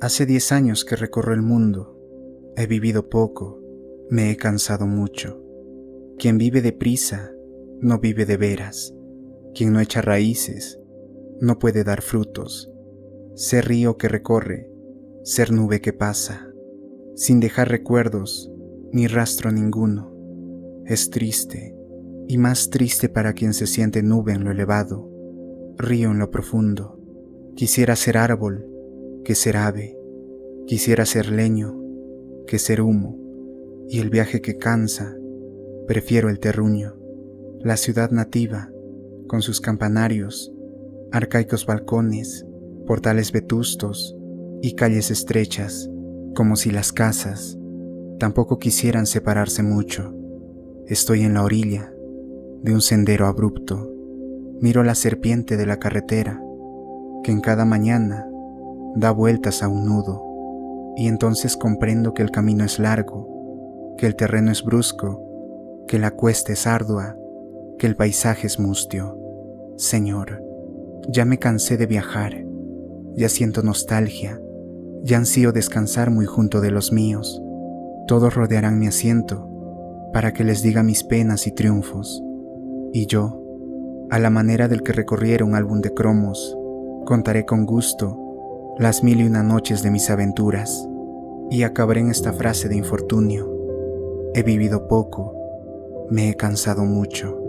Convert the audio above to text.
Hace diez años que recorro el mundo. He vivido poco, me he cansado mucho. Quien vive deprisa, no vive de veras. Quien no echa raíces, no puede dar frutos. Ser río que recorre, ser nube que pasa, sin dejar recuerdos ni rastro ninguno. Es triste, y más triste para quien se siente nube en lo elevado, río en lo profundo. Quisiera ser árbol, que ser ave, quisiera ser leño, que ser humo, y el viaje que cansa, prefiero el terruño, la ciudad nativa, con sus campanarios, arcaicos balcones, portales vetustos y calles estrechas, como si las casas tampoco quisieran separarse mucho. Estoy en la orilla de un sendero abrupto, miro la serpiente de la carretera, que en cada mañana da vueltas a un nudo, y entonces comprendo que el camino es largo, que el terreno es brusco, que la cuesta es ardua, que el paisaje es mustio. Señor, ya me cansé de viajar, ya siento nostalgia, ya ansío descansar muy junto de los míos. Todos rodearán mi asiento para que les diga mis penas y triunfos. Y yo, a la manera del que recorriera un álbum de cromos, contaré con gusto las mil y una noches de mis aventuras y acabaré en esta frase de infortunio. He vivido poco, me he cansado mucho.